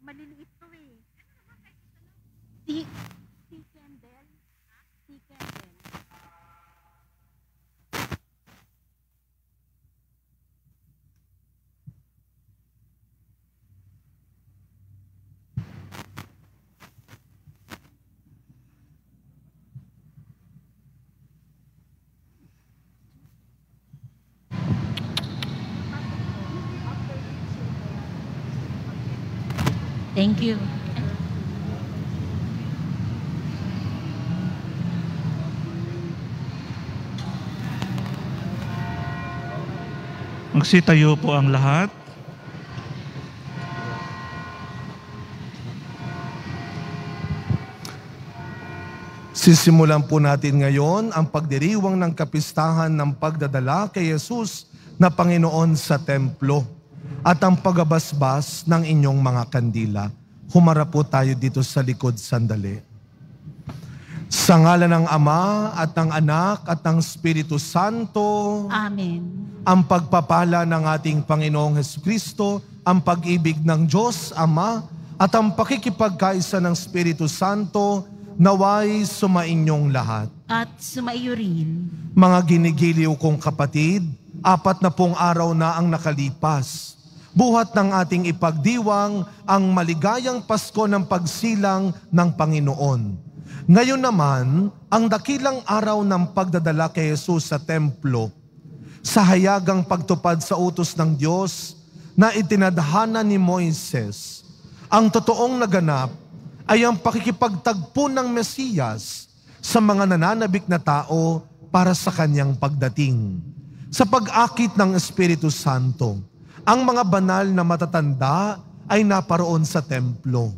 maliliit to eh. Si, si Kendall. Si Kendall. Thank you. Magsitayo po ang lahat. Sisimulan po natin ngayon ang pagdiriwang ng kapistahan ng pagdadala kay Jesus na Panginoon sa templo at ang pagabasbas ng inyong mga kandila. Humarap po tayo dito sa likod sandali. Sa ngalan ng Ama at ng Anak at ng Espiritu Santo, Amen. ang pagpapala ng ating Panginoong Hesus Kristo, ang pag-ibig ng Diyos Ama, at ang pakikipagkaisa ng Espiritu Santo, naway sumainyong lahat. At sumaiyo rin. Mga ginigiliw kong kapatid, apat na pong araw na ang nakalipas. Buhat ng ating ipagdiwang ang maligayang Pasko ng pagsilang ng Panginoon. Ngayon naman, ang dakilang araw ng pagdadala kay Jesus sa templo, sa hayagang pagtupad sa utos ng Diyos na itinadhana ni Moises, ang totoong naganap ay ang pakikipagtagpo ng Mesiyas sa mga nananabik na tao para sa kanyang pagdating. Sa pag-akit ng Espiritu Santo, ang mga banal na matatanda ay naparoon sa templo.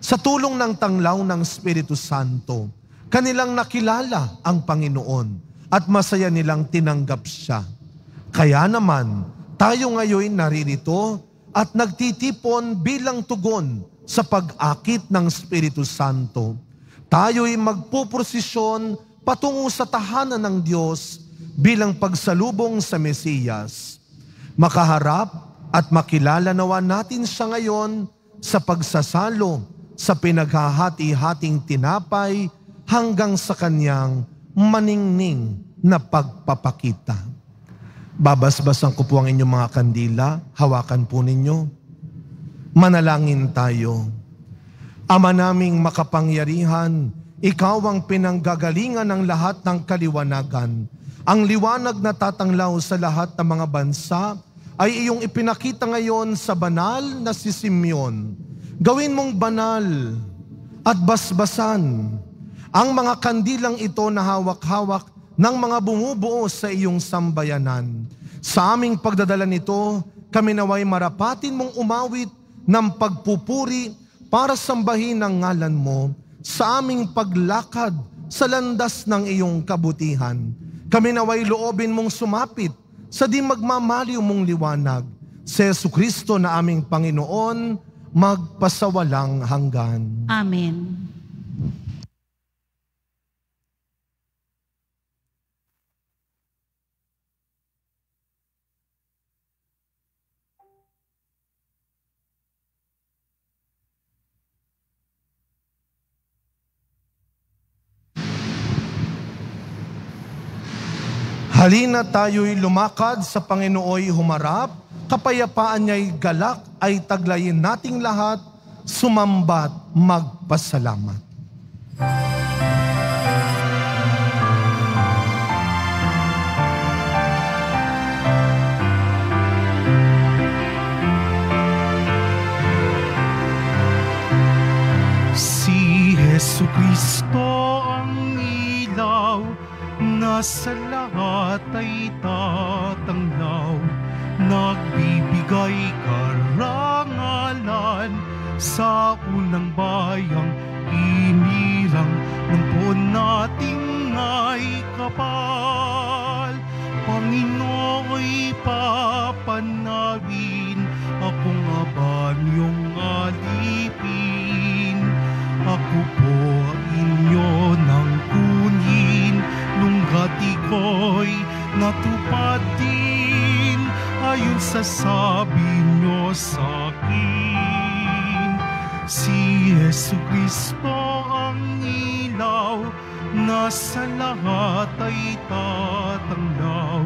Sa tulong ng tanglaw ng Espiritu Santo, kanilang nakilala ang Panginoon at masaya nilang tinanggap siya. Kaya naman, tayo ngayon naririto at nagtitipon bilang tugon sa pag-akit ng Espiritu Santo. Tayo'y magpuprosisyon patungo sa tahanan ng Diyos bilang pagsalubong sa Mesiyas. Makaharap at makilala nawa natin siya ngayon sa pagsasalo sa pinaghahati-hating tinapay hanggang sa kanyang maningning na pagpapakita. Babasbasan ko po ang inyong mga kandila, hawakan po ninyo. Manalangin tayo. Ama naming makapangyarihan, ikaw ang pinanggagalingan ng lahat ng kaliwanagan. Ang liwanag na tatanglaw sa lahat ng mga bansa ay iyong ipinakita ngayon sa banal na si Simeon. Gawin mong banal at basbasan ang mga kandilang ito na hawak-hawak ng mga bumubuo sa iyong sambayanan. Sa aming pagdadala nito, kami naway marapatin mong umawit ng pagpupuri para sambahin ang ngalan mo sa aming paglakad sa landas ng iyong kabutihan. Kami naway loobin mong sumapit sa di magmamaliw mong liwanag. Si Yesu Kristo na aming Panginoon, magpasawalang hanggan. Amen. Halina tayo'y lumakad sa Panginooy humarap, kapayapaan niya'y galak ay taglayin nating lahat, sumambat magpasalamat. Si Jesu Kristo ang ilaw na sa lahat ay tatanglaw Nagbibigay karangalan sa unang bayang inirang ng po nating ay kapal. Panginooy papanawin akong abanyong alipin gati ko'y natupad din ayon sa sabi nyo sa akin. Si Yesu Kristo ang ilaw na sa lahat ay tatanglaw.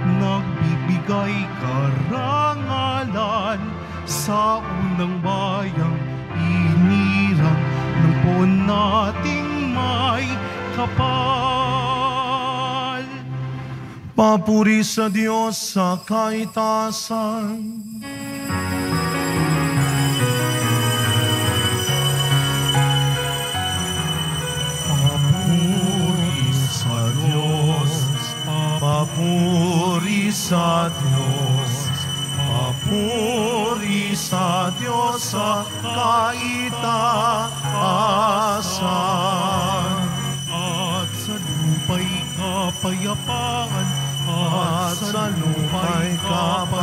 Nagbibigay karangalan sa unang bayang inirang ng po nating may kapal. Papuri sa Diyos sa kaitasan. Papuri sa Diyos, papuri sa Diyos, papuri sa Diyos sa kaitasan. At sa lupa'y kapayapaan At sa lupa'y kapayapaan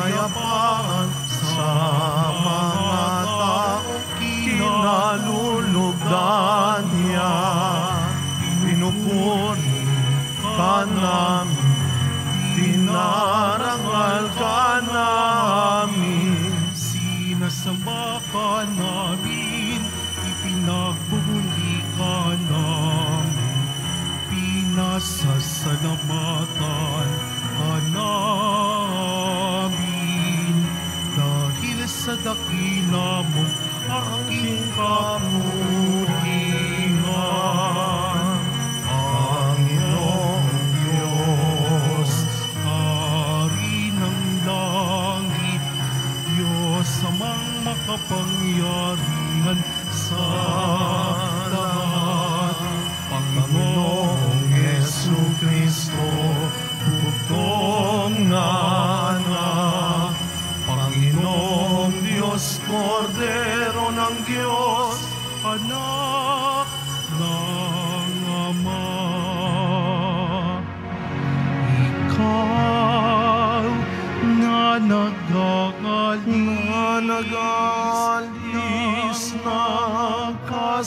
makapangyarihan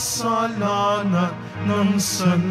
kasalanan ng sanlibutan.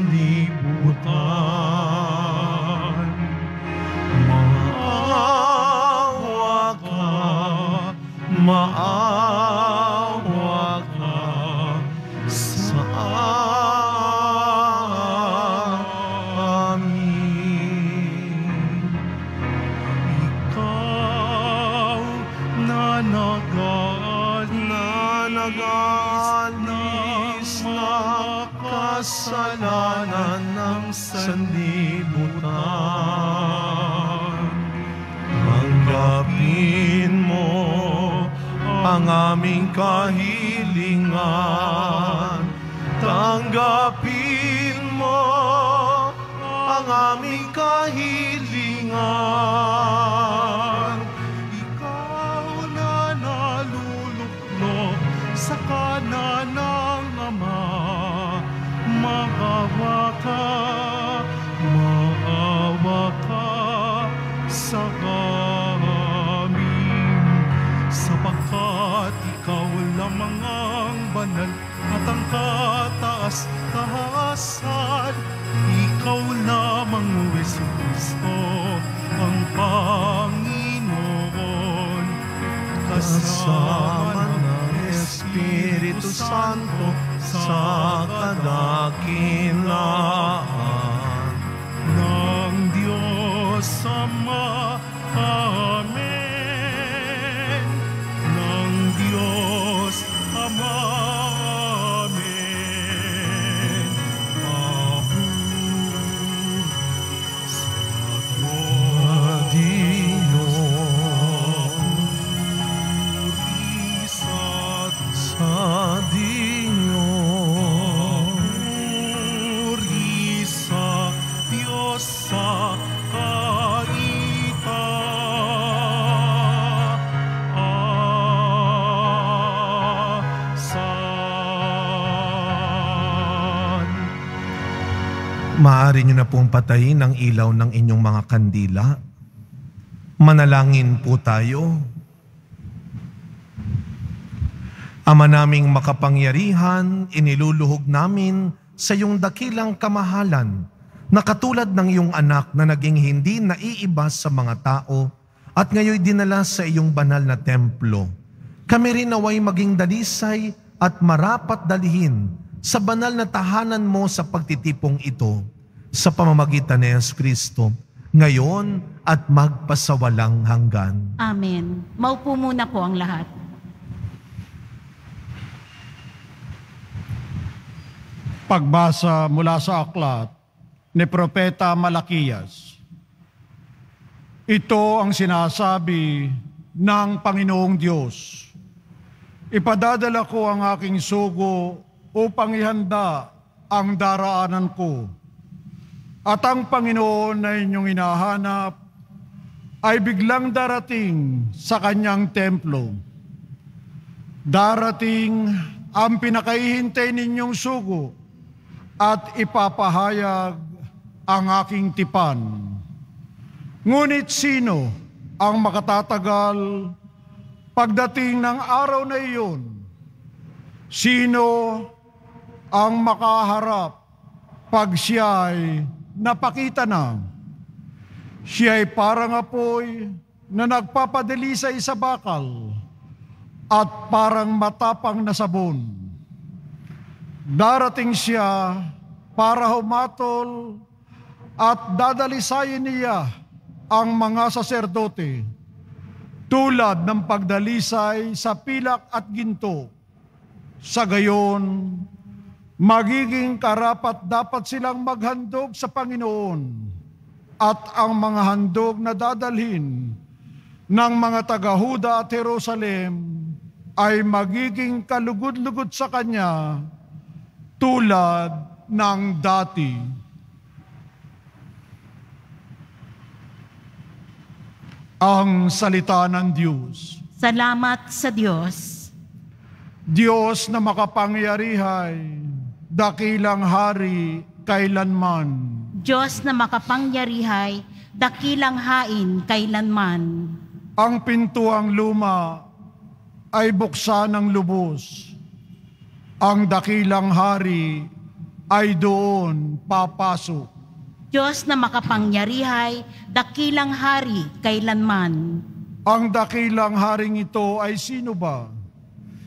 Aming kahilingan. Santo sa kadakilaan. Maaari nyo na pong patayin ang ilaw ng inyong mga kandila. Manalangin po tayo. Ama naming makapangyarihan, iniluluhog namin sa iyong dakilang kamahalan na katulad ng iyong anak na naging hindi naiiba sa mga tao at ngayon dinala sa iyong banal na templo. Kami rin naway maging dalisay at marapat dalhin sa banal na tahanan mo sa pagtitipong ito sa pamamagitan ni Yesu Kristo, ngayon at magpasawalang hanggan. Amen. Maupo muna po ang lahat. Pagbasa mula sa aklat ni Propeta Malakiyas. Ito ang sinasabi ng Panginoong Diyos. Ipadadala ko ang aking sugo upang ihanda ang daraanan ko. At ang Panginoon na inyong hinahanap ay biglang darating sa kanyang templo. Darating ang pinakahihintay ninyong sugo at ipapahayag ang aking tipan. Ngunit sino ang makatatagal pagdating ng araw na iyon? Sino ang makaharap pag siya'y napakita na? Siya'y parang apoy na nagpapadalisay sa bakal at parang matapang na sabon. Darating siya para humatol at dadalisayin niya ang mga saserdote tulad ng pagdalisay sa pilak at ginto. Sa gayon, magiging karapat dapat silang maghandog sa Panginoon at ang mga handog na dadalhin ng mga taga-Huda at Jerusalem ay magiging kalugod-lugod sa Kanya tulad ng dati. Ang salita ng Diyos. Salamat sa Diyos. Diyos na makapangyarihay, dakilang hari kailanman. Diyos na makapangyarihay, dakilang hain kailanman. Ang pintuang luma ay buksan ng lubos. Ang dakilang hari ay doon papasok. Diyos na makapangyarihay, dakilang hari kailanman. Ang dakilang haring ito ay sino ba?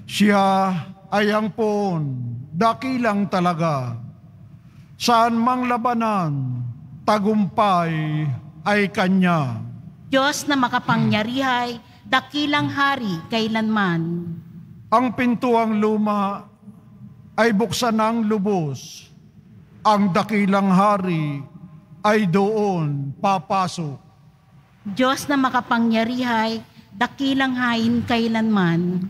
Siya ay ang poon, dakilang talaga. Saan mang labanan, tagumpay ay kanya. Diyos na makapangyarihay, dakilang hari kailanman. Ang pintuang luma ay buksan ng lubos. Ang dakilang hari ay doon papasok. Diyos na makapangyarihay, dakilang hain kailanman.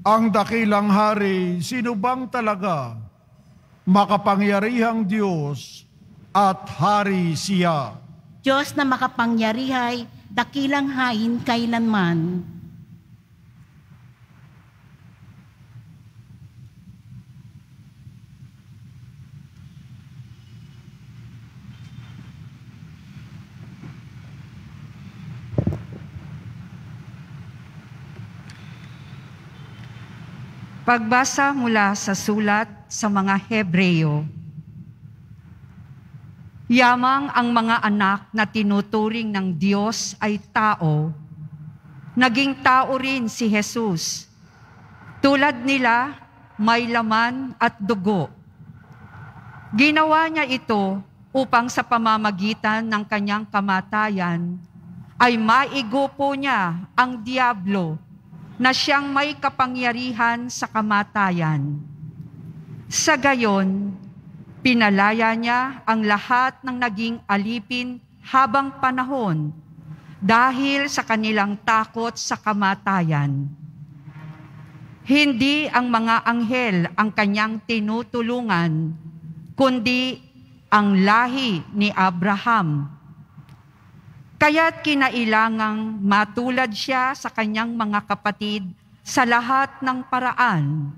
Ang dakilang hari, sino bang talaga? Makapangyarihang Diyos at hari siya. Diyos na makapangyarihay, dakilang hain kailanman. Pagbasa mula sa sulat sa mga Hebreyo. Yamang ang mga anak na tinuturing ng Diyos ay tao, naging tao rin si Jesus. Tulad nila, may laman at dugo. Ginawa niya ito upang sa pamamagitan ng kanyang kamatayan ay maigupo niya ang diablo na siyang may kapangyarihan sa kamatayan. Sa gayon, pinalaya niya ang lahat ng naging alipin habang panahon dahil sa kanilang takot sa kamatayan. Hindi ang mga anghel ang kanyang tinutulungan, kundi ang lahi ni Abraham. Kaya't kinailangang matulad siya sa kanyang mga kapatid sa lahat ng paraan.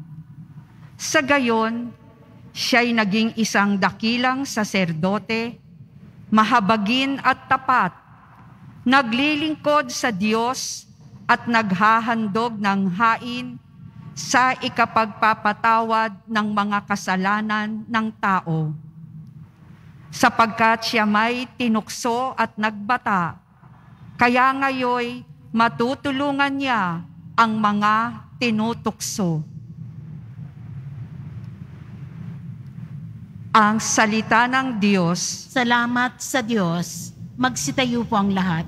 Sa gayon, siya'y naging isang dakilang saserdote, mahabagin at tapat, naglilingkod sa Diyos at naghahandog ng hain sa ikapagpapatawad ng mga kasalanan ng tao sapagkat siya may tinukso at nagbata. Kaya ngayoy matutulungan niya ang mga tinutukso. Ang salita ng Diyos. Salamat sa Diyos. Magsitayo po ang lahat.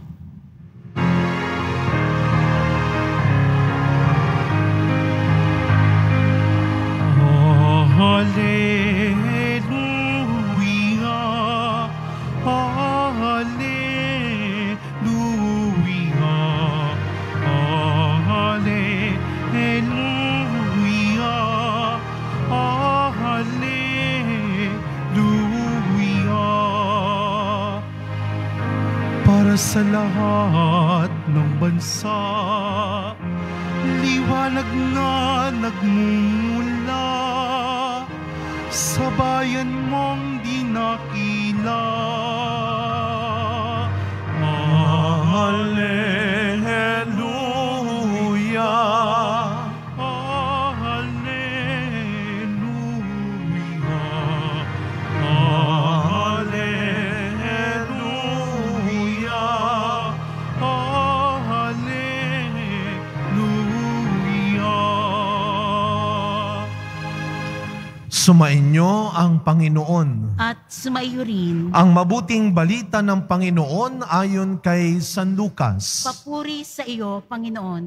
Na nagmumula sa bayan mong di nakila. Hallelujah. Hallelujah. Sumainyo ang Panginoon. At sumaiyo rin. Ang mabuting balita ng Panginoon ayon kay San Lucas. Papuri sa iyo, Panginoon.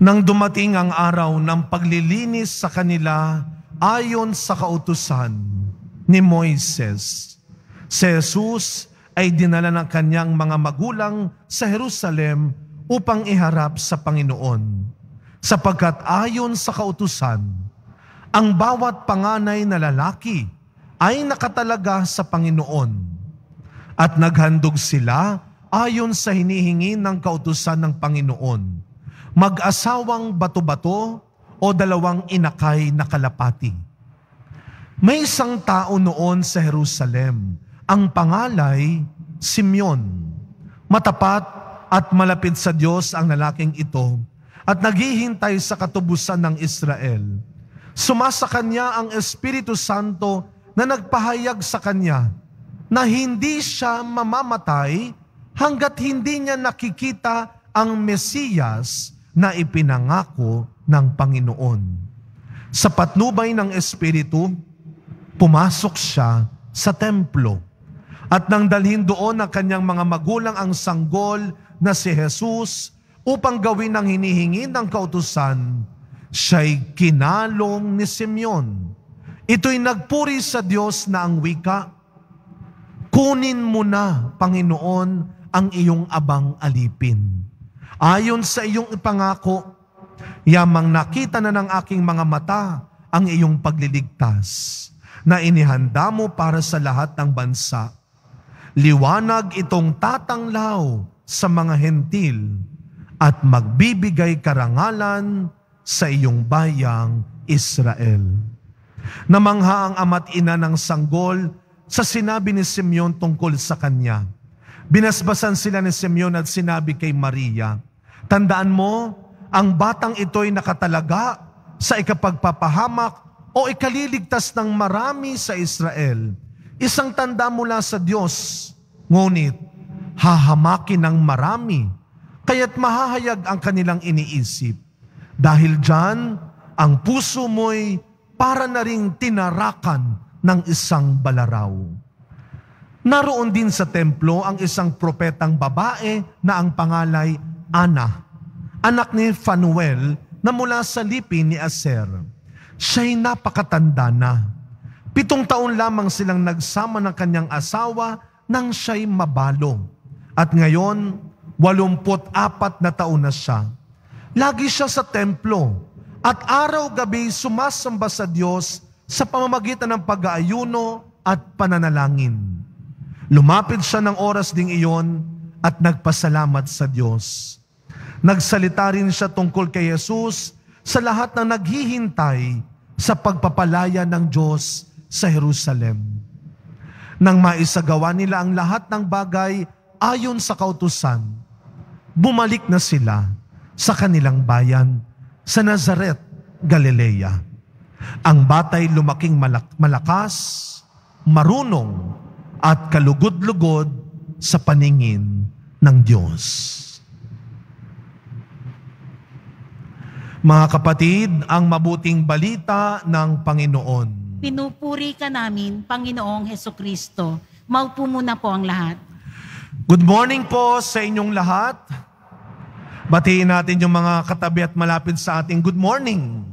Nang dumating ang araw ng paglilinis sa kanila ayon sa kautusan ni Moises, si Jesus ay dinala ng kanyang mga magulang sa Jerusalem upang iharap sa Panginoon. Sapagkat ayon sa kautusan, ang bawat panganay na lalaki ay nakatalaga sa Panginoon. At naghandog sila ayon sa hinihingi ng kautusan ng Panginoon mag-asawang bato-bato o dalawang inakay na kalapati. May isang tao noon sa Jerusalem, ang pangalay Simeon. Matapat at malapit sa Diyos ang lalaking ito at naghihintay sa katubusan ng Israel. Sumasa kanya ang Espiritu Santo na nagpahayag sa kanya na hindi siya mamamatay hanggat hindi niya nakikita ang Mesiyas na ipinangako ng Panginoon. Sa patnubay ng Espiritu, pumasok siya sa templo. At nang dalhin doon ng kanyang mga magulang ang sanggol na si Jesus upang gawin ang hinihingi ng kautusan, siya'y kinalong ni Simeon. Ito'y nagpuri sa Diyos na ang wika, Kunin mo na, Panginoon, ang iyong abang alipin. Ayon sa iyong ipangako, yamang nakita na ng aking mga mata ang iyong pagliligtas na inihanda mo para sa lahat ng bansa. Liwanag itong tatanglaw sa mga hentil at magbibigay karangalan sa iyong bayang Israel. Namangha ang ama't ina ng sanggol sa sinabi ni Simeon tungkol sa kanya. Binasbasan sila ni Simeon at sinabi kay Maria, Tandaan mo, ang batang ito'y nakatalaga sa ikapagpapahamak o ikaliligtas ng marami sa Israel. Isang tanda mula sa Diyos, ngunit hahamakin ng marami, kaya't mahahayag ang kanilang iniisip. Dahil dyan, ang puso mo'y para na ring tinarakan ng isang balaraw. Naroon din sa templo ang isang propetang babae na ang pangalay Ana, anak ni Fanuel na mula sa lipi ni Aser. Siya'y napakatanda na. Pitong taon lamang silang nagsama ng kanyang asawa nang siya'y mabalo. At ngayon, walumput apat na taon na siya. Lagi siya sa templo at araw-gabi sumasamba sa Diyos sa pamamagitan ng pag-aayuno at pananalangin. Lumapit siya ng oras ding iyon at nagpasalamat sa Diyos. Nagsalita rin siya tungkol kay Jesus sa lahat ng naghihintay sa pagpapalaya ng Diyos sa Jerusalem. Nang maisagawa nila ang lahat ng bagay ayon sa kautusan, bumalik na sila sa kanilang bayan sa Nazaret, Galilea. Ang batay lumaking malak- malakas, marunong, at kalugod-lugod sa paningin ng Diyos. Mga kapatid, ang mabuting balita ng Panginoon. Pinupuri ka namin, Panginoong Heso Kristo. Maupo muna po ang lahat. Good morning po sa inyong lahat. Batiin natin yung mga katabi at malapit sa ating good morning.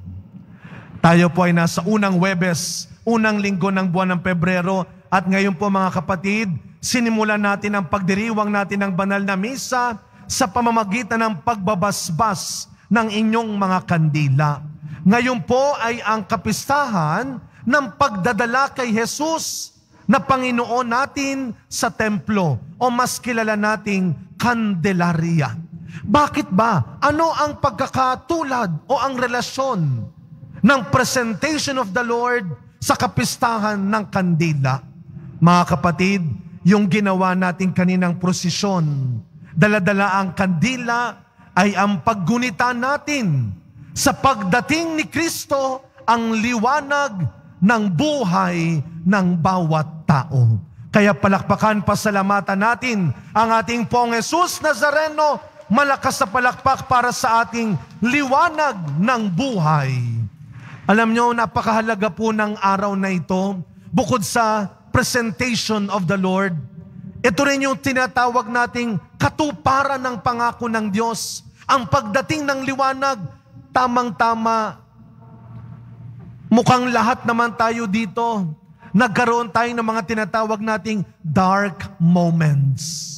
Tayo po ay nasa unang Webes, unang linggo ng buwan ng Pebrero at ngayon po mga kapatid, sinimulan natin ang pagdiriwang natin ng banal na misa sa pamamagitan ng pagbabasbas ng inyong mga kandila. Ngayon po ay ang kapistahan ng pagdadala kay Jesus na Panginoon natin sa templo o mas kilala nating Candelaria. Bakit ba? Ano ang pagkakatulad o ang relasyon ng presentation of the Lord sa kapistahan ng kandila? Mga kapatid, yung ginawa natin kaninang prosesyon, daladala ang kandila ay ang paggunita natin sa pagdating ni Kristo ang liwanag ng buhay ng bawat tao. Kaya palakpakan, pasalamatan natin ang ating pong Jesus Nazareno, malakas sa palakpak para sa ating liwanag ng buhay. Alam nyo, napakahalaga po ng araw na ito, bukod sa presentation of the Lord, ito rin yung tinatawag nating katuparan ng pangako ng Diyos. Ang pagdating ng liwanag, tamang-tama, mukhang lahat naman tayo dito, nagkaroon tayo ng mga tinatawag nating dark moments.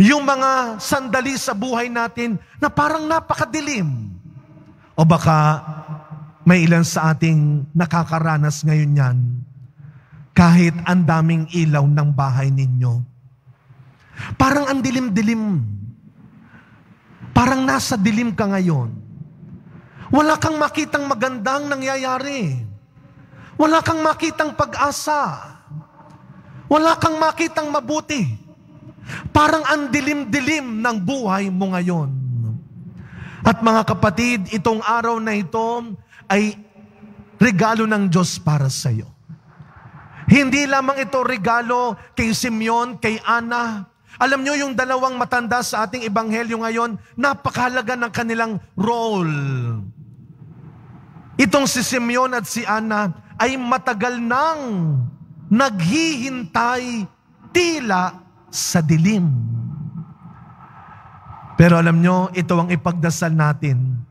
Yung mga sandali sa buhay natin na parang napakadilim. O baka may ilan sa ating nakakaranas ngayon yan kahit ang daming ilaw ng bahay ninyo. Parang ang dilim-dilim. Parang nasa dilim ka ngayon. Wala kang makitang magandang nangyayari. Wala kang makitang pag-asa. Wala kang makitang mabuti. Parang ang dilim-dilim ng buhay mo ngayon. At mga kapatid, itong araw na ito ay regalo ng Diyos para sa iyo. Hindi lamang ito regalo kay Simeon, kay Ana. Alam nyo yung dalawang matanda sa ating ebanghelyo ngayon, napakahalaga ng kanilang role. Itong si Simeon at si Ana ay matagal nang naghihintay tila sa dilim. Pero alam nyo, ito ang ipagdasal natin.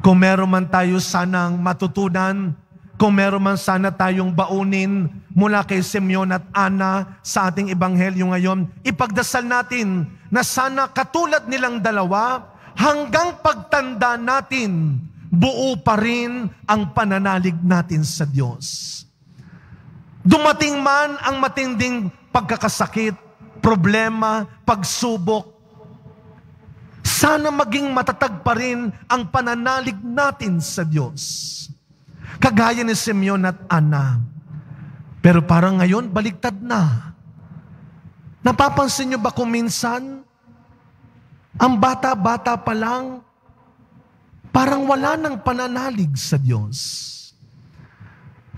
Kung meron man tayo sanang matutunan kung meron man sana tayong baunin mula kay Simeon at Ana sa ating ebanghelyo ngayon, ipagdasal natin na sana katulad nilang dalawa, hanggang pagtanda natin, buo pa rin ang pananalig natin sa Diyos. Dumating man ang matinding pagkakasakit, problema, pagsubok, sana maging matatag pa rin ang pananalig natin sa Diyos. Kagaya ni Simeon at Ana. Pero parang ngayon, baligtad na. Napapansin niyo ba kung minsan, ang bata-bata pa lang, parang wala ng pananalig sa Diyos.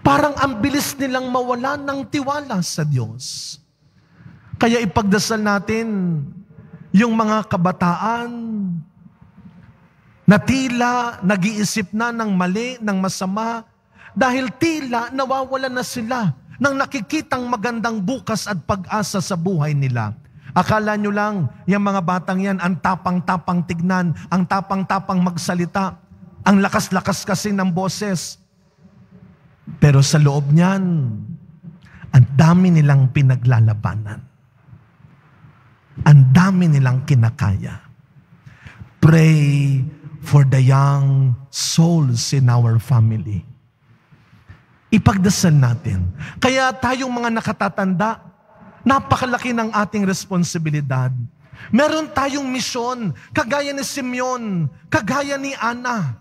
Parang ang bilis nilang mawala ng tiwala sa Diyos. Kaya ipagdasal natin yung mga kabataan na tila nag-iisip na ng mali, ng masama, dahil tila nawawala na sila ng nakikitang magandang bukas at pag-asa sa buhay nila. Akala nyo lang, yung mga batang yan, ang tapang-tapang tignan, ang tapang-tapang magsalita, ang lakas-lakas kasi ng boses. Pero sa loob niyan, ang dami nilang pinaglalabanan. Ang dami nilang kinakaya. Pray for the young souls in our family ipagdasal natin. Kaya tayong mga nakatatanda, napakalaki ng ating responsibilidad. Meron tayong misyon, kagaya ni Simeon, kagaya ni Ana,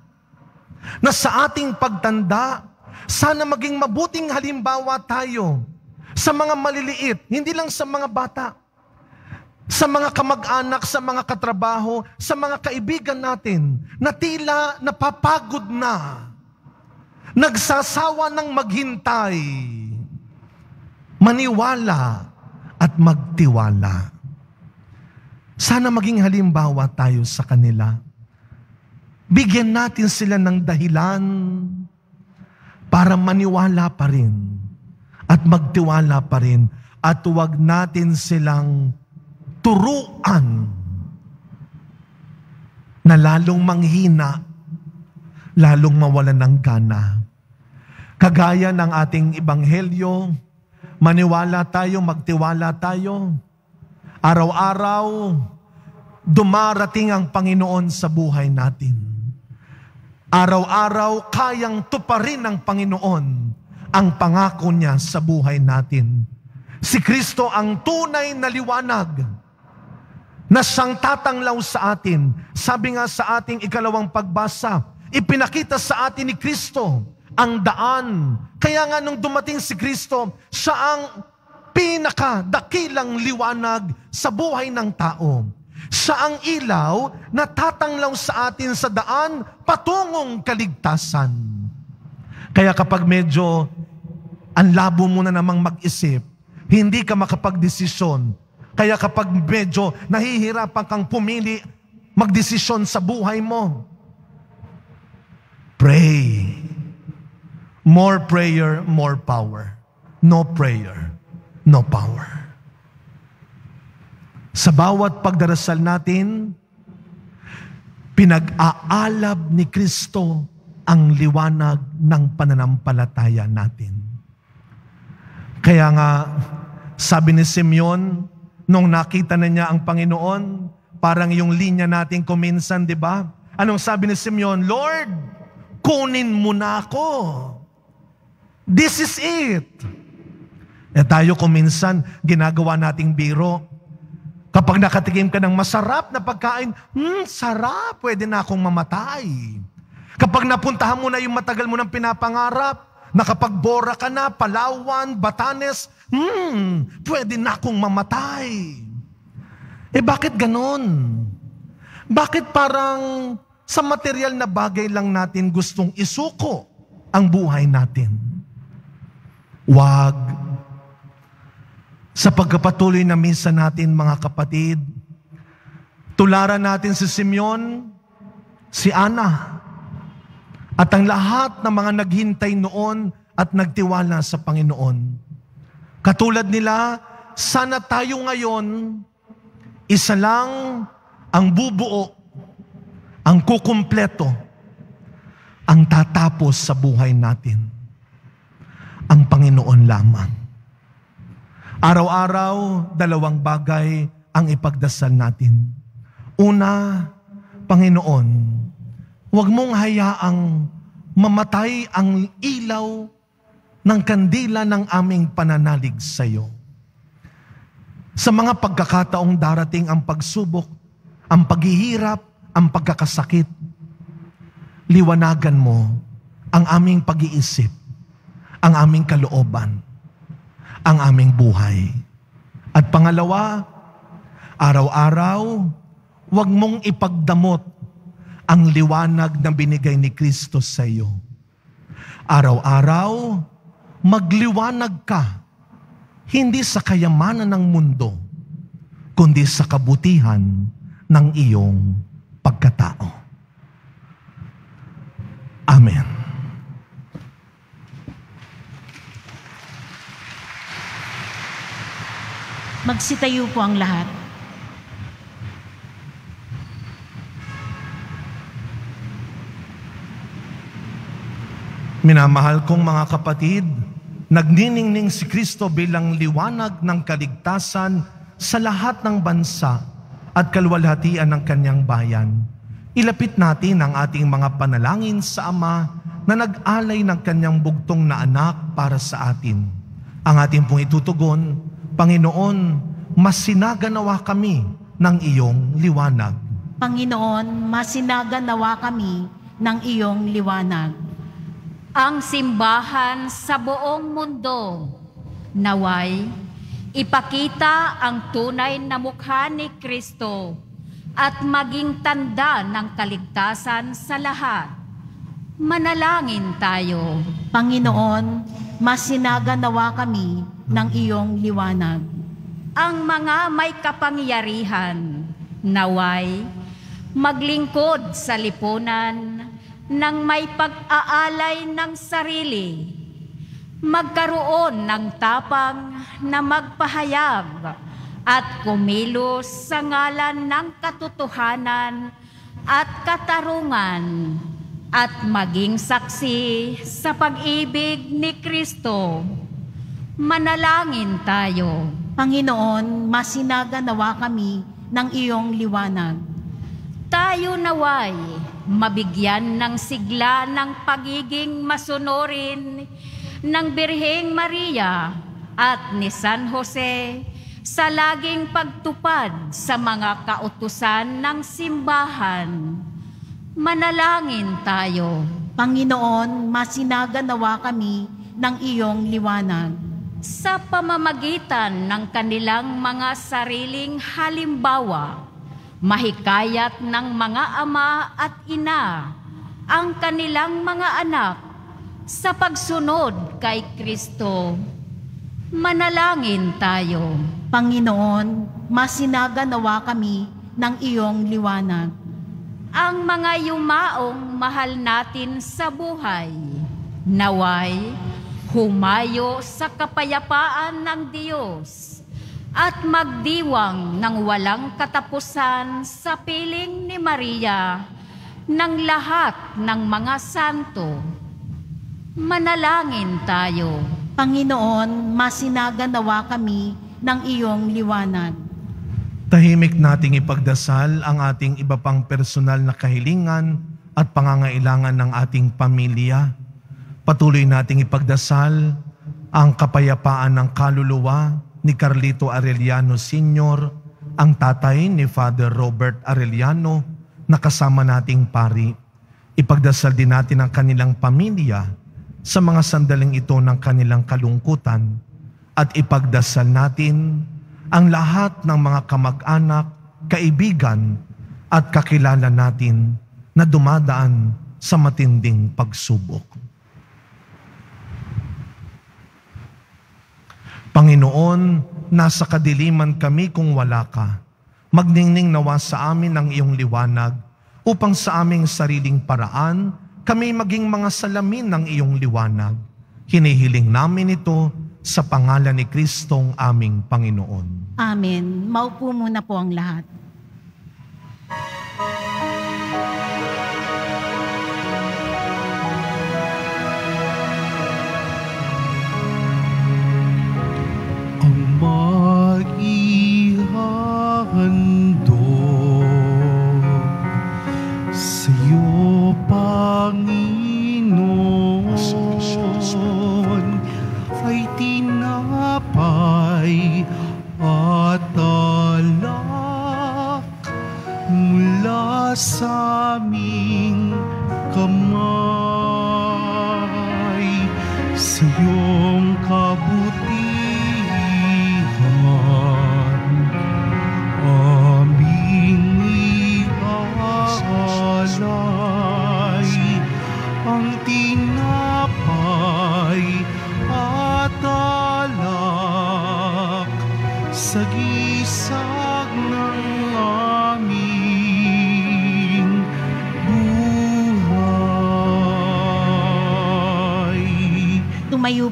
na sa ating pagtanda, sana maging mabuting halimbawa tayo sa mga maliliit, hindi lang sa mga bata, sa mga kamag-anak, sa mga katrabaho, sa mga kaibigan natin, na tila napapagod na nagsasawa ng maghintay, maniwala at magtiwala. Sana maging halimbawa tayo sa kanila. Bigyan natin sila ng dahilan para maniwala pa rin at magtiwala pa rin at huwag natin silang turuan na lalong manghina, lalong mawalan ng gana. Kagaya ng ating ibanghelyo, maniwala tayo, magtiwala tayo. Araw-araw, dumarating ang Panginoon sa buhay natin. Araw-araw, kayang tuparin ng Panginoon ang pangako niya sa buhay natin. Si Kristo ang tunay na liwanag na siyang tatanglaw sa atin. Sabi nga sa ating ikalawang pagbasa, ipinakita sa atin ni Kristo ang daan. Kaya nga nung dumating si Kristo, siya ang pinakadakilang liwanag sa buhay ng tao. Siya ang ilaw na tatanglaw sa atin sa daan patungong kaligtasan. Kaya kapag medyo ang labo mo na namang mag-isip, hindi ka makapag-desisyon. Kaya kapag medyo nahihirapan kang pumili, magdesisyon sa buhay mo, pray. More prayer, more power. No prayer, no power. Sa bawat pagdarasal natin, pinag-aalab ni Kristo ang liwanag ng pananampalataya natin. Kaya nga, sabi ni Simeon, nung nakita na niya ang Panginoon, parang yung linya natin kuminsan, di ba? Anong sabi ni Simeon? Lord, kunin mo na ako. This is it. Eh tayo kuminsan, ginagawa nating biro. Kapag nakatikim ka ng masarap na pagkain, hmm, sarap, pwede na akong mamatay. Kapag napuntahan mo na yung matagal mo nang pinapangarap, nakapagbora ka na, Palawan, Batanes, hmm, pwede na akong mamatay. Eh bakit ganon? Bakit parang sa material na bagay lang natin gustong isuko ang buhay natin? Wag. Sa pagkapatuloy na minsan natin mga kapatid, tularan natin si Simeon, si Ana, at ang lahat ng mga naghintay noon at nagtiwala sa Panginoon. Katulad nila, sana tayo ngayon, isa lang ang bubuo, ang kukumpleto, ang tatapos sa buhay natin. Ang Panginoon lamang. Araw-araw, dalawang bagay ang ipagdasal natin. Una, Panginoon, huwag mong hayaang mamatay ang ilaw ng kandila ng aming pananalig sa iyo. Sa mga pagkakataong darating ang pagsubok, ang paghihirap, ang pagkakasakit, liwanagan mo ang aming pag-iisip, ang aming kalooban, ang aming buhay. At pangalawa, araw-araw, huwag mong ipagdamot ang liwanag na binigay ni Kristo sa iyo. Araw-araw, magliwanag ka, hindi sa kayamanan ng mundo, kundi sa kabutihan ng iyong pagkatao. Amen. Magsitayo po ang lahat. Minamahal kong mga kapatid, nagniningning si Kristo bilang liwanag ng kaligtasan sa lahat ng bansa at kalwalhatian ng kanyang bayan. Ilapit natin ang ating mga panalangin sa Ama na nag-alay ng kanyang bugtong na anak para sa atin. Ang ating pong itutugon, Panginoon, masinaga nawa kami ng iyong liwanag. Panginoon, masinaga nawa kami ng iyong liwanag. ang simbahan sa buong mundo. Naway, ipakita ang tunay na mukha ni Kristo at maging tanda ng kaligtasan sa lahat. Manalangin tayo. Panginoon, masinaga nawa kami ng iyong liwanag. Ang mga may kapangyarihan, naway, maglingkod sa lipunan ng may pag-aalay ng sarili, magkaroon ng tapang na magpahayag at kumilos sa ngalan ng katotohanan at katarungan at maging saksi sa pag-ibig ni Kristo. Manalangin tayo. Panginoon, masinaga nawa kami ng iyong liwanag. Tayo naway mabigyan ng sigla ng pagiging masunurin ng Birheng Maria at ni San Jose sa laging pagtupad sa mga kautusan ng simbahan. Manalangin tayo. Panginoon, masinaga nawa kami ng iyong liwanag. sa pamamagitan ng kanilang mga sariling halimbawa, mahikayat ng mga ama at ina ang kanilang mga anak sa pagsunod kay Kristo. Manalangin tayo. Panginoon, masinaga nawa kami ng iyong liwanag. Ang mga yumaong mahal natin sa buhay, naway humayo sa kapayapaan ng Diyos at magdiwang ng walang katapusan sa piling ni Maria ng lahat ng mga santo. Manalangin tayo. Panginoon, masinaga nawa kami ng iyong liwanag. Tahimik nating ipagdasal ang ating iba pang personal na kahilingan at pangangailangan ng ating pamilya. Patuloy nating ipagdasal ang kapayapaan ng kaluluwa ni Carlito Arellano Sr., ang tatay ni Father Robert Arellano na kasama nating pari. Ipagdasal din natin ang kanilang pamilya sa mga sandaling ito ng kanilang kalungkutan at ipagdasal natin ang lahat ng mga kamag-anak, kaibigan at kakilala natin na dumadaan sa matinding pagsubok. Panginoon, nasa kadiliman kami kung wala ka. Magningning nawa sa amin ang iyong liwanag upang sa aming sariling paraan kami maging mga salamin ng iyong liwanag. Hinihiling namin ito sa pangalan ni Kristong aming Panginoon. Amen. Maupo muna po ang lahat. ang maihahandog sa mula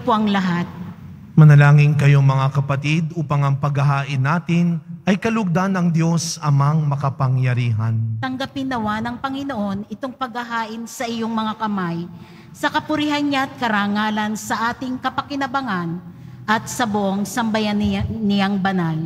po ang lahat. Manalangin kayo mga kapatid upang ang paghahain natin ay kalugdan ng Diyos amang makapangyarihan. Tanggapin nawa ng Panginoon itong paghahain sa iyong mga kamay, sa kapurihan niya at karangalan sa ating kapakinabangan at sa buong sambayan niya, niyang banal.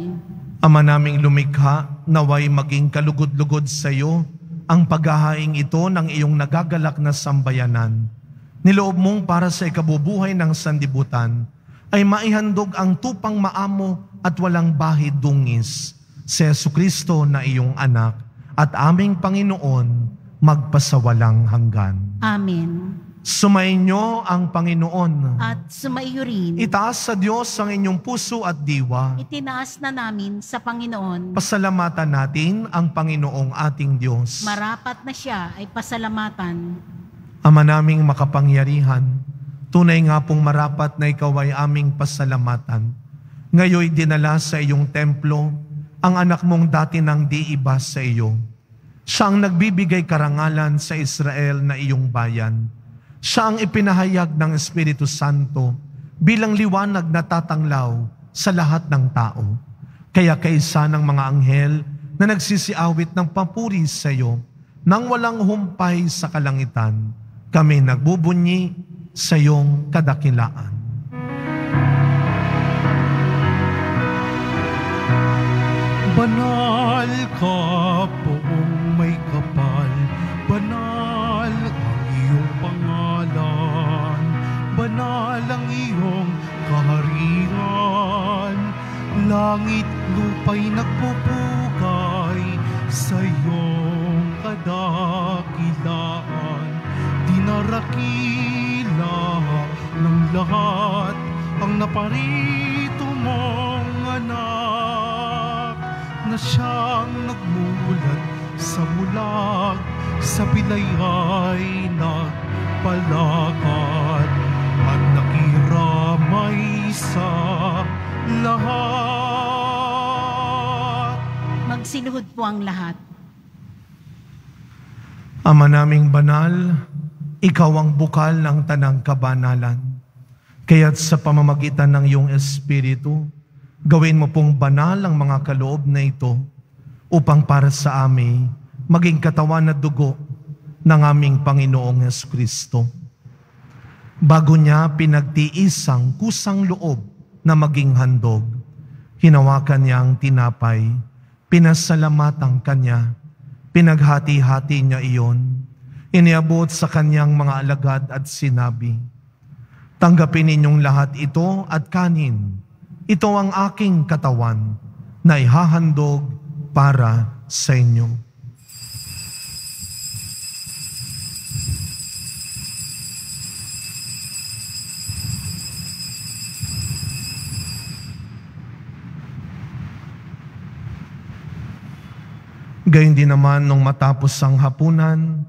Ama naming lumikha, naway maging kalugod-lugod sa iyo ang paghahaing ito ng iyong nagagalak na sambayanan. Niloob mong para sa ikabubuhay ng sandibutan ay maihandog ang tupang maamo at walang bahid dungis si Yesu Kristo na iyong anak at aming Panginoon magpasawalang hanggan. Amen. Sumainyo ang Panginoon. At sumaiyo rin, Itaas sa Diyos ang inyong puso at diwa. itinaas na namin sa Panginoon. Pasalamatan natin ang Panginoong ating Diyos. Marapat na siya ay pasalamatan. Ama naming makapangyarihan, tunay nga pong marapat na ikaw ay aming pasalamatan. Ngayoy dinala sa iyong templo ang anak mong dati nang di iba sa iyo. Siya ang nagbibigay karangalan sa Israel na iyong bayan. Siya ang ipinahayag ng Espiritu Santo bilang liwanag na tatanglaw sa lahat ng tao. Kaya kaisa ng mga anghel na nagsisiawit ng papuri sa iyo, nang walang humpay sa kalangitan, kami nagbubunyi sa iyong kadakilaan. Banal ka poong may kapal, banal ang iyong pangalan, banal ang iyong kaharian. Langit lupa'y nagpupugay sa iyong Dinarakila ng lahat ang naparito mong anak na siyang nagmulat sa mulag, sa pilay ay nagpalakad at nakiramay sa lahat. Magsiluhod po ang lahat. Ama naming banal, ikaw ang bukal ng tanang kabanalan. Kaya't sa pamamagitan ng iyong Espiritu, gawin mo pong banal ang mga kaloob na ito upang para sa amin maging katawan at dugo ng aming Panginoong Yesu Kristo. Bago niya pinagtiis ang kusang loob na maging handog, hinawakan niya ang tinapay, pinasalamatan kanya, pinaghati-hati niya iyon, iniabot sa kanyang mga alagad at sinabi, Tanggapin ninyong lahat ito at kanin. Ito ang aking katawan na ihahandog para sa inyo. Gayun din naman nung matapos ang hapunan,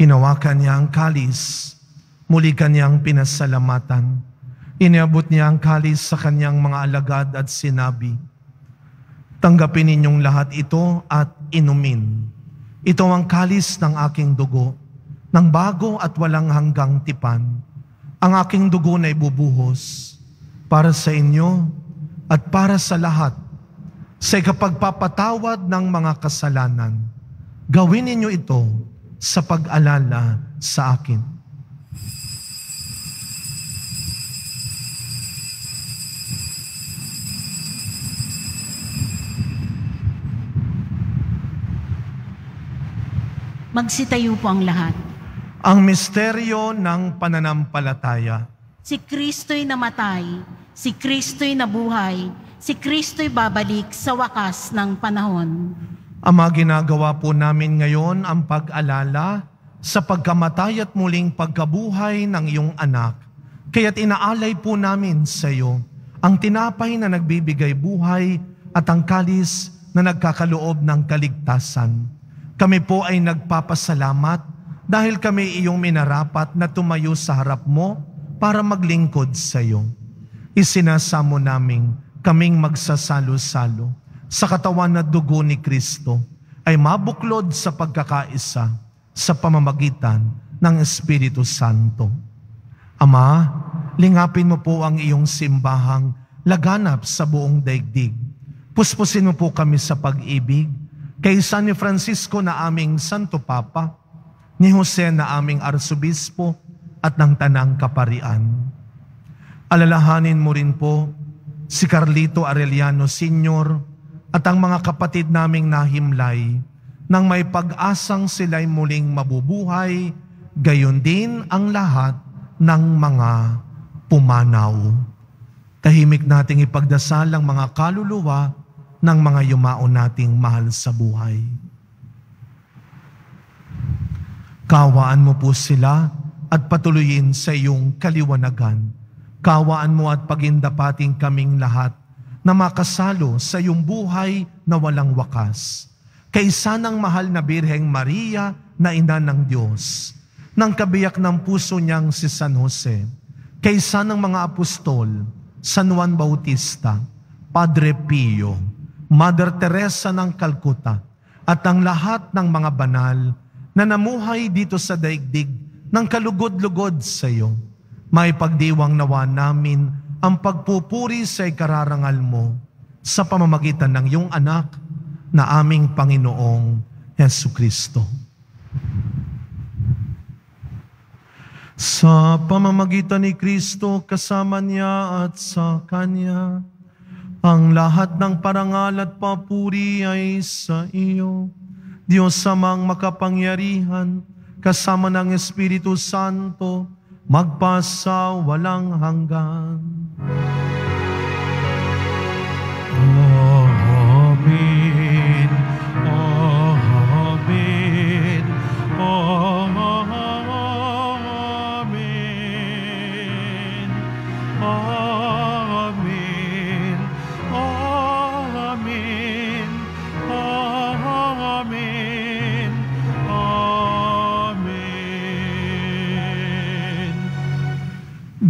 hinawakan niya ang kalis, muli kanyang pinasalamatan. Iniabot niya ang kalis sa kanyang mga alagad at sinabi, Tanggapin ninyong lahat ito at inumin. Ito ang kalis ng aking dugo, ng bago at walang hanggang tipan. Ang aking dugo na ibubuhos para sa inyo at para sa lahat sa ikapagpapatawad ng mga kasalanan. Gawin ninyo ito sa pag-alala sa akin. Magsitayo po ang lahat. Ang misteryo ng pananampalataya. Si Kristo'y namatay, si Kristo'y nabuhay, si Kristo'y babalik sa wakas ng panahon. Ama, ginagawa po namin ngayon ang pag-alala sa pagkamatay at muling pagkabuhay ng iyong anak. Kaya't inaalay po namin sa iyo ang tinapay na nagbibigay buhay at ang kalis na nagkakaloob ng kaligtasan. Kami po ay nagpapasalamat dahil kami iyong minarapat na tumayo sa harap mo para maglingkod sa iyo. Isinasamo namin kaming magsasalo-salo sa katawan na dugo ni Kristo ay mabuklod sa pagkakaisa sa pamamagitan ng Espiritu Santo. Ama, lingapin mo po ang iyong simbahang laganap sa buong daigdig. Puspusin mo po kami sa pag-ibig kay San Francisco na aming Santo Papa, ni Jose na aming Arsobispo at ng Tanang Kaparian. Alalahanin mo rin po si Carlito Arellano Sr. at ang mga kapatid naming nahimlay nang may pag-asang sila'y muling mabubuhay, gayon din ang lahat ng mga pumanaw. Tahimik nating ipagdasal ang mga kaluluwa ng mga yumao nating mahal sa buhay. Kawaan mo po sila at patuloyin sa iyong kaliwanagan. Kawaan mo at pagindapating kaming lahat na makasalo sa iyong buhay na walang wakas. Kaysa ng mahal na Birheng Maria na ina ng Diyos, ng kabiyak ng puso niyang si San Jose, kaysa ng mga apostol, San Juan Bautista, Padre Pio, Mother Teresa ng Calcutta, at ang lahat ng mga banal na namuhay dito sa daigdig ng kalugod-lugod sa iyo. May pagdiwang nawa namin ang pagpupuri sa ikararangal mo sa pamamagitan ng iyong anak na aming Panginoong Yesu Kristo. Sa pamamagitan ni Kristo, kasama niya at sa Kanya, ang lahat ng parangal at papuri ay sa iyo. Diyos samang makapangyarihan, kasama ng Espiritu Santo, magpasa walang hanggan. Amen.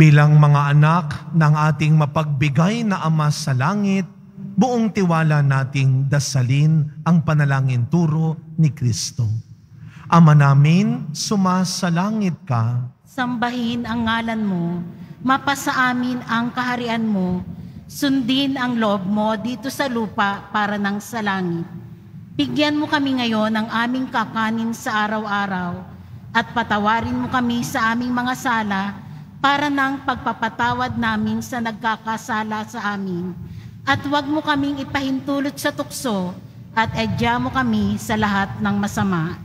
Bilang mga anak ng ating mapagbigay na Ama sa langit, buong tiwala nating dasalin ang panalangin turo ni Kristo. Ama namin, sumasalangit ka, Sambahin ang ngalan mo, mapasa amin ang kaharian mo, sundin ang loob mo dito sa lupa para ng sa langit. Bigyan mo kami ngayon ng aming kakanin sa araw-araw at patawarin mo kami sa aming mga sala para ng pagpapatawad namin sa nagkakasala sa amin. At huwag mo kaming ipahintulot sa tukso at adya mo kami sa lahat ng masama.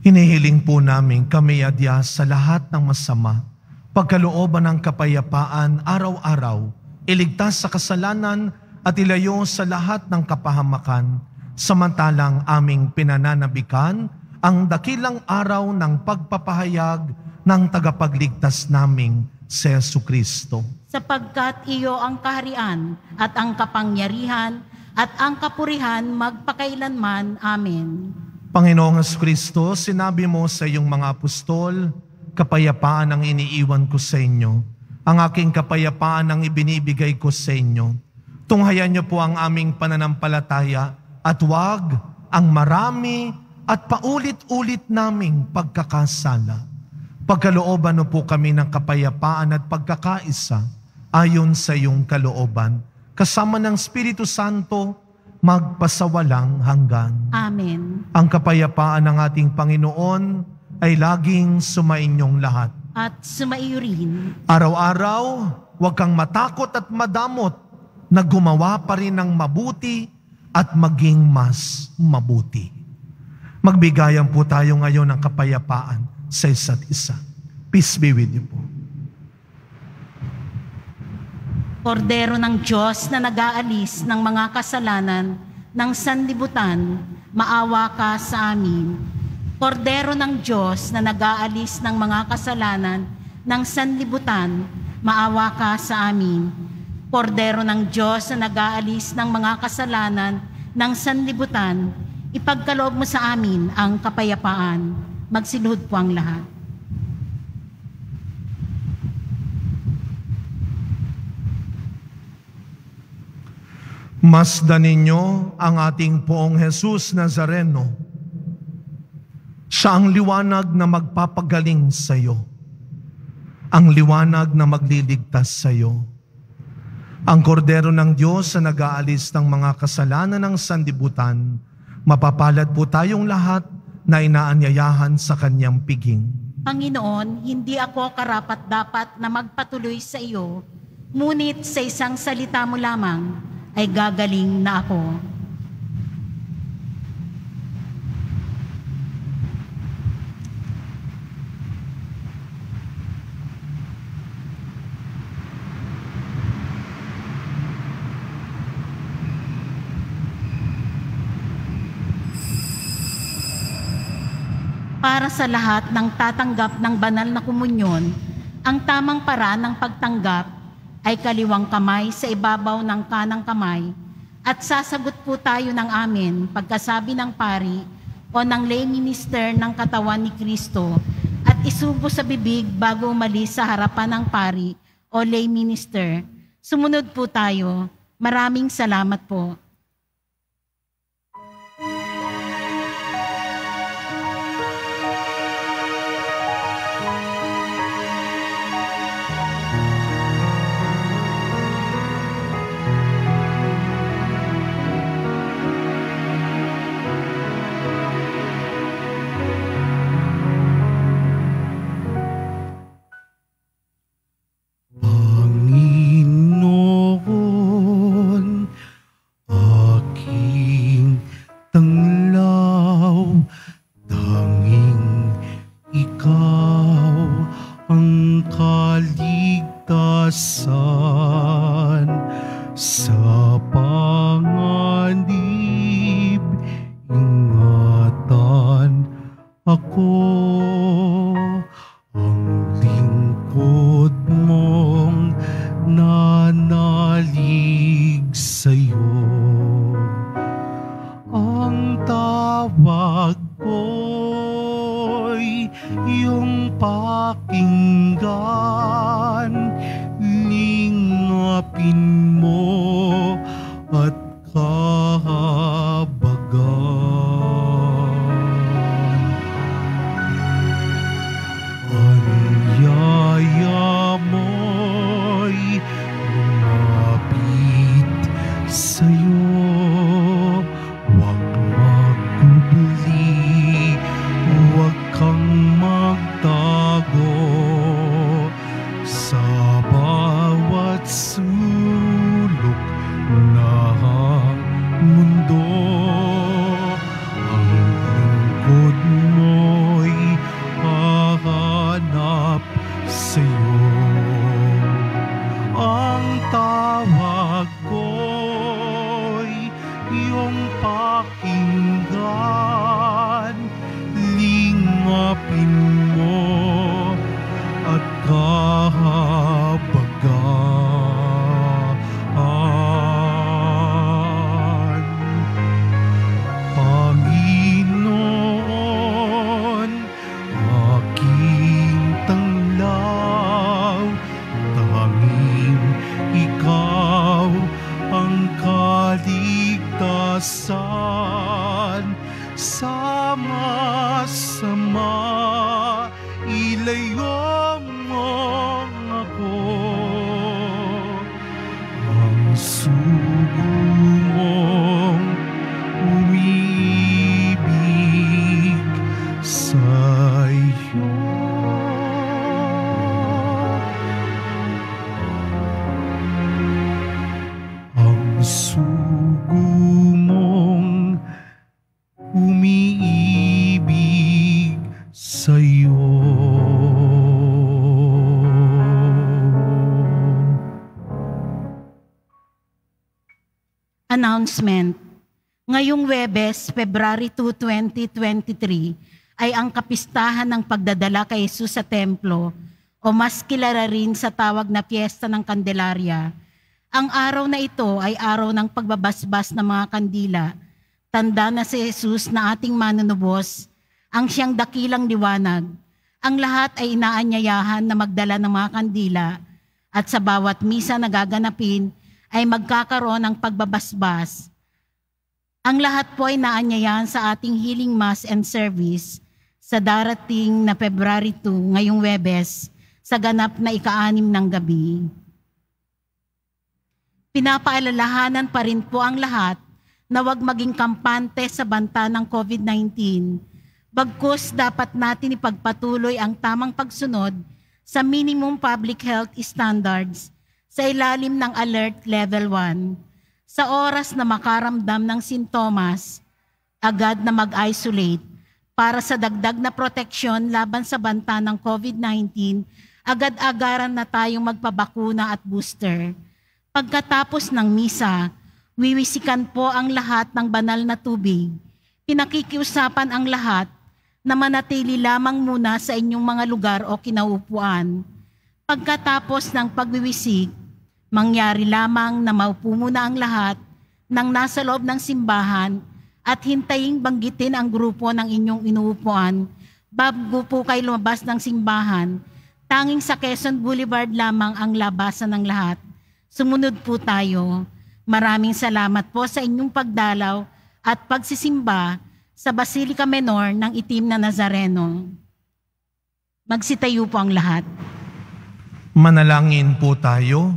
Hinihiling po namin kami adya sa lahat ng masama, pagkalooban ng kapayapaan araw-araw, iligtas sa kasalanan at ilayo sa lahat ng kapahamakan, samantalang aming pinananabikan ang dakilang araw ng pagpapahayag ng tagapagligtas naming si Yesu Kristo. sapagkat iyo ang kaharian at ang kapangyarihan at ang kapurihan magpakailanman. Amen. Panginoong Hesus Kristo, sinabi mo sa iyong mga apostol, kapayapaan ang iniiwan ko sa inyo. Ang aking kapayapaan ang ibinibigay ko sa inyo. Tunghayan niyo po ang aming pananampalataya at wag ang marami at paulit-ulit naming pagkakasala. Pagkalooban po kami ng kapayapaan at pagkakaisa ayon sa iyong kalooban. Kasama ng Espiritu Santo, magpasawalang hanggan. Amen. Ang kapayapaan ng ating Panginoon ay laging sumainyong lahat. At sumaiyo rin. Araw-araw, huwag kang matakot at madamot na gumawa pa rin ng mabuti at maging mas mabuti. Magbigayan po tayo ngayon ng kapayapaan sa isa't isa. Peace be with you po. Kordero ng Diyos na nag-aalis ng mga kasalanan ng sanlibutan, maawa ka sa amin. Kordero ng Diyos na nag-aalis ng mga kasalanan ng sanlibutan, maawa ka sa amin. Kordero ng Diyos na nag-aalis ng mga kasalanan ng sanlibutan, ipagkaloob mo sa amin ang kapayapaan. Magsiluhod po ang lahat. Masdan ninyo ang ating poong Jesus Nazareno. Siya ang liwanag na magpapagaling sa iyo. Ang liwanag na magliligtas sa iyo. Ang kordero ng Diyos na nag-aalis ng mga kasalanan ng sandibutan, mapapalad po tayong lahat na inaanyayahan sa kanyang piging. Panginoon, hindi ako karapat-dapat na magpatuloy sa iyo, ngunit sa isang salita mo lamang ay gagaling na ako. Para sa lahat ng tatanggap ng banal na komunyon, ang tamang paraan ng pagtanggap ay kaliwang kamay sa ibabaw ng kanang kamay at sasagot po tayo ng amin pagkasabi ng pari o ng lay minister ng katawan ni Kristo at isubo sa bibig bago umalis sa harapan ng pari o lay minister. Sumunod po tayo. Maraming salamat po. Announcement. Ngayong Webes, February 2, 2023, ay ang kapistahan ng pagdadala kay Jesus sa templo o mas kilala rin sa tawag na Fiesta ng Candelaria. Ang araw na ito ay araw ng pagbabasbas ng mga kandila. Tanda na si Jesus na ating manunubos, ang siyang dakilang liwanag. Ang lahat ay inaanyayahan na magdala ng mga kandila at sa bawat misa na gaganapin ay magkakaroon ng pagbabasbas. Ang lahat po ay naanyayahan sa ating healing mass and service sa darating na February 2 ngayong Webes sa ganap na ika-anim ng gabi. Pinapaalalahanan pa rin po ang lahat na huwag maging kampante sa banta ng COVID-19. Bagkus dapat natin ipagpatuloy ang tamang pagsunod sa minimum public health standards sa ilalim ng Alert Level 1. Sa oras na makaramdam ng sintomas, agad na mag-isolate para sa dagdag na proteksyon laban sa banta ng COVID-19, agad-agaran na tayong magpabakuna at booster. Pagkatapos ng misa, wiwisikan po ang lahat ng banal na tubig. Pinakikiusapan ang lahat na manatili lamang muna sa inyong mga lugar o kinaupuan. Pagkatapos ng pagwiwisik, mangyari lamang na maupo muna ang lahat ng nasa loob ng simbahan at hintayin banggitin ang grupo ng inyong inuupuan bago po kayo lumabas ng simbahan. Tanging sa Quezon Boulevard lamang ang labasan ng lahat. Sumunod po tayo. Maraming salamat po sa inyong pagdalaw at pagsisimba sa Basilica Menor ng Itim na Nazareno. Magsitayo po ang lahat. Manalangin po tayo.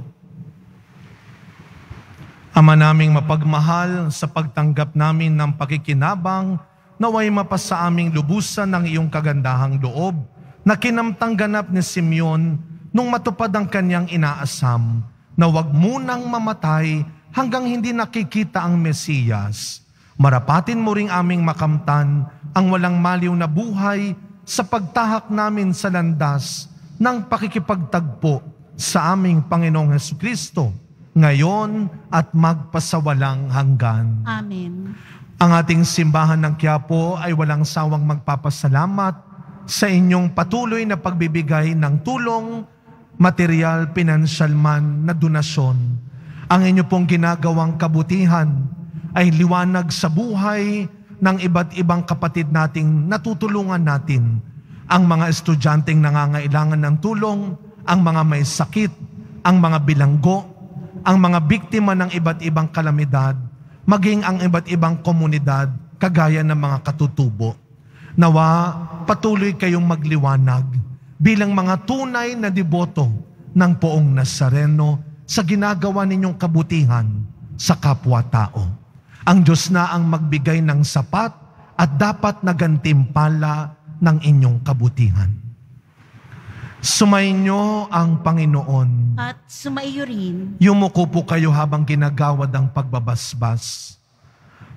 Ama naming mapagmahal sa pagtanggap namin ng pakikinabang naway mapasa aming lubusan ng iyong kagandahang loob na kinamtang ganap ni Simeon nung matupad ang kanyang inaasam na wag munang mamatay hanggang hindi nakikita ang Mesiyas. Marapatin mo ring aming makamtan ang walang maliw na buhay sa pagtahak namin sa landas ng pakikipagtagpo sa aming Panginoong Heso Kristo, ngayon at magpasawalang hanggan. Amen. Ang ating simbahan ng Quiapo ay walang sawang magpapasalamat sa inyong patuloy na pagbibigay ng tulong, material, pinansyal man na donasyon. Ang inyo pong ginagawang kabutihan ay liwanag sa buhay ng iba't ibang kapatid nating natutulungan natin. Ang mga estudyanteng nangangailangan ng tulong, ang mga may sakit, ang mga bilanggo, ang mga biktima ng iba't ibang kalamidad, maging ang iba't ibang komunidad, kagaya ng mga katutubo. Nawa, patuloy kayong magliwanag bilang mga tunay na deboto ng poong Nazareno sa ginagawa ninyong kabutihan sa kapwa-tao. Ang Diyos na ang magbigay ng sapat at dapat na gantimpala ng inyong kabutihan. Sumainyo ang Panginoon. At sumaiyo rin, Yumuko po kayo habang ginagawad ang pagbabasbas.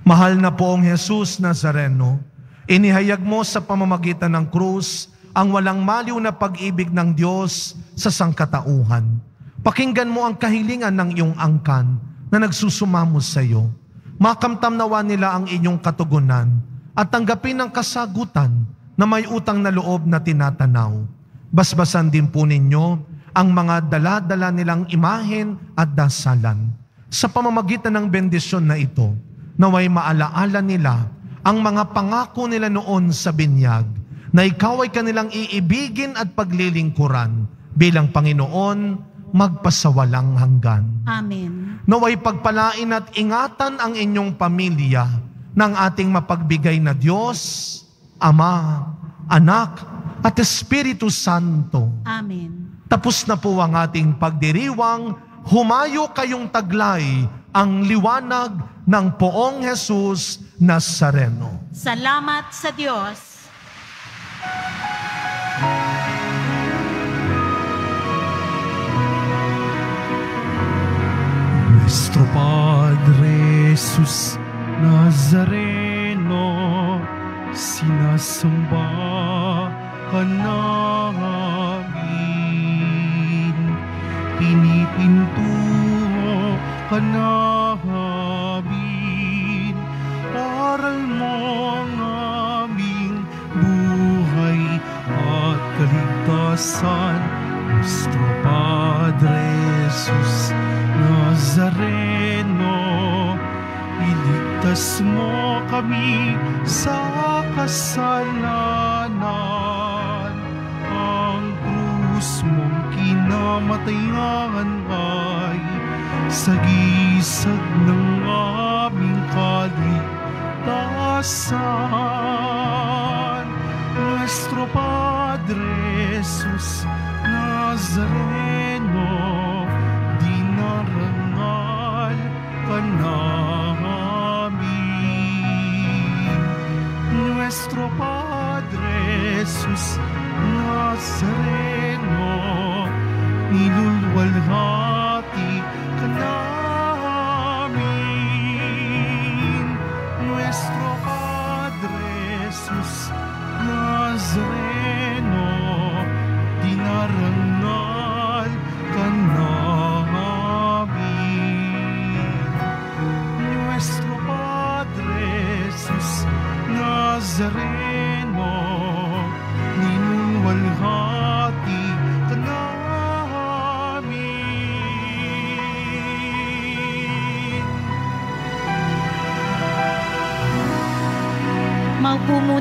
Mahal na poong Jesus Nazareno, inihayag mo sa pamamagitan ng krus ang walang maliw na pag-ibig ng Diyos sa sangkatauhan. Pakinggan mo ang kahilingan ng iyong angkan na nagsusumamo sa iyo. Makamtam nawa nila ang inyong katugunan at tanggapin ang kasagutan na may utang na loob na tinatanaw. Basbasan din po ninyo ang mga dala-dala nilang imahen at dasalan. Sa pamamagitan ng bendisyon na ito, naway maalaala nila ang mga pangako nila noon sa binyag na ikaw ay kanilang iibigin at paglilingkuran bilang Panginoon magpasawalang hanggan. Amen. Naway pagpalain at ingatan ang inyong pamilya ng ating mapagbigay na Diyos, Ama, Anak, at Espiritu Santo. Amen. Tapos na po ang ating pagdiriwang, humayo kayong taglay ang liwanag ng poong Jesus Nazareno. Salamat sa Diyos. Nuestro Padre Jesus Nazareno, sinasamba ka namin. Pinipintuho ka namin.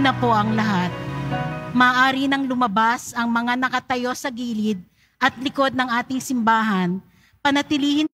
Muna po ang lahat. Maari nang lumabas ang mga nakatayo sa gilid at likod ng ating simbahan. Panatilihin